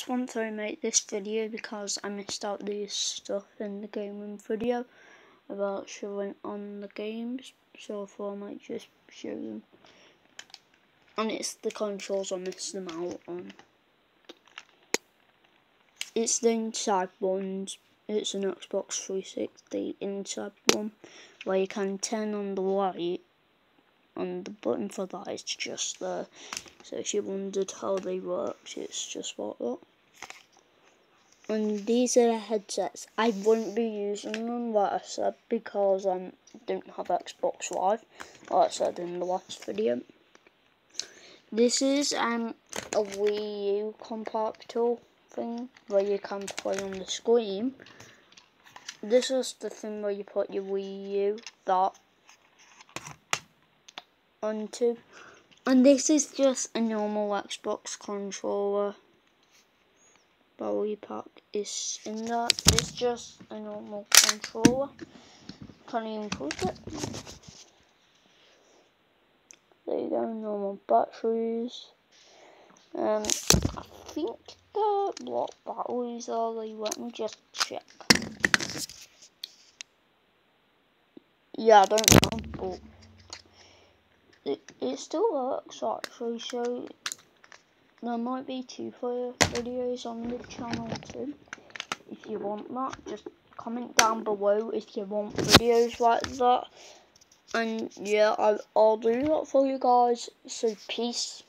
just want to make this video because I missed out this stuff in the gaming video about showing on the games. So I thought I might just show them. And it's the controls I missed them out on. It's the inside ones. It's an Xbox 360 inside one where you can turn on the light and the button for that is just there so if you wondered how they worked it's just like that. And these are the headsets. I wouldn't be using them like I said because I don't have Xbox Live like I said in the last video. This is um, a Wii U compactor thing where you can play on the screen. This is the thing where you put your Wii U that onto. And this is just a normal Xbox controller. Battery pack is in there. It's just a normal controller. Can't even push it. There you go, normal batteries. Um, I think the what batteries are they? Let me just check. Yeah, I don't know, it, still works actually, so there might be two player videos on the channel too. If you want that, just comment down below if you want videos like that. And yeah, I, I'll do that for you guys. So peace.